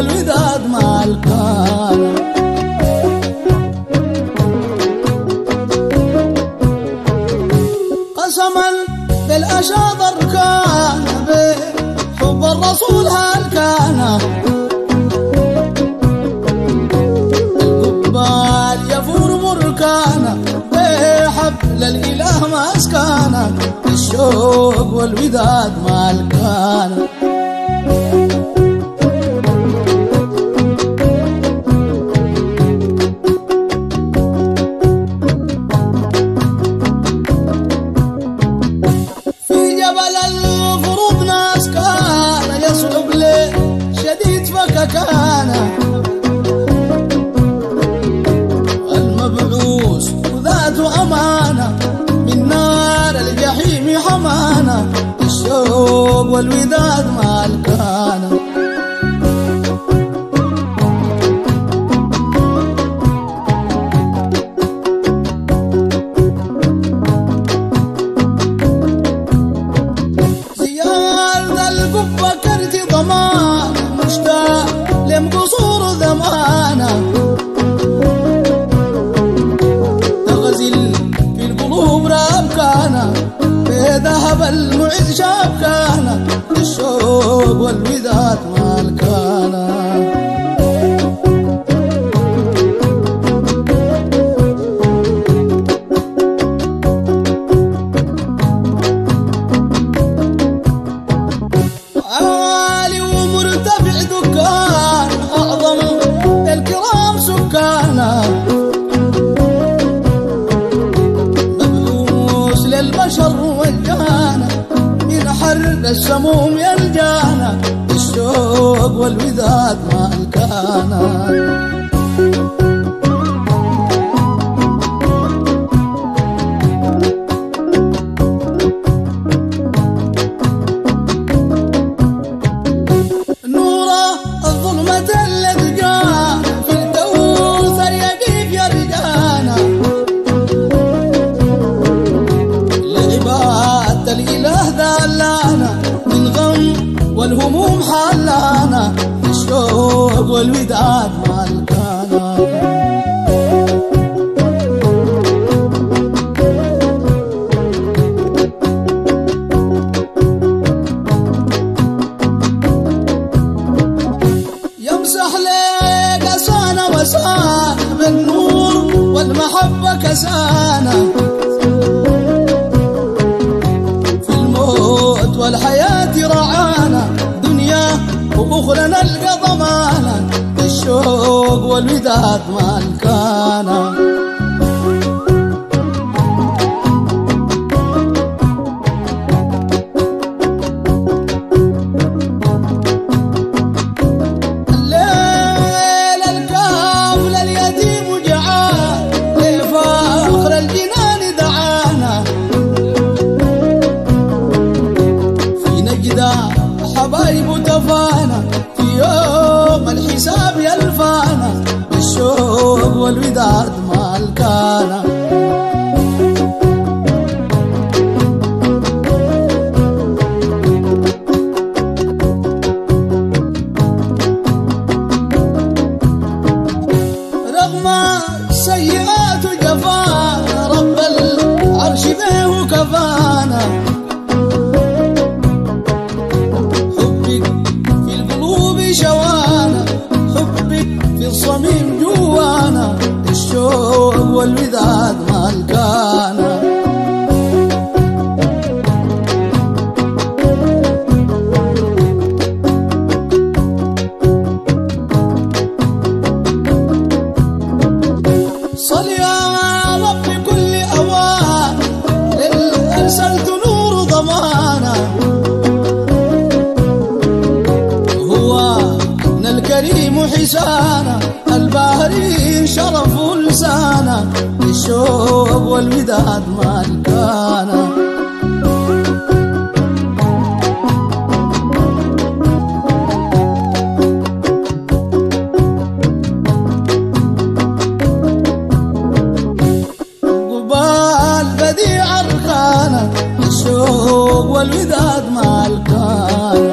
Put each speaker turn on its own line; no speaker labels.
والوداد ما الكان قسما بالأشاطر كان بحب الرسول هل كان القبال يفور بركانا بحبل الإله مسكانا الشوق والوداد ما شديد فككانا المبعوث وذات أمانة من نار الجحيم حمانا. الشوق والوداد ما الكانا بذهب المعز شابكانا الشوق والوداد مالكانا والجانا من حر السموم يلجانا الشوق والوداد ما الكانا والهموم حلانا الشوق والوداد مالكانا. يمسح لك أسانا وسانا بالنور والمحبة كسانا. والوداد مالكانا الليل الشوق الشوق لسانا الشوق والوداد مالكانا. قبال بديع الخانة الشوق والوداد مالكانا.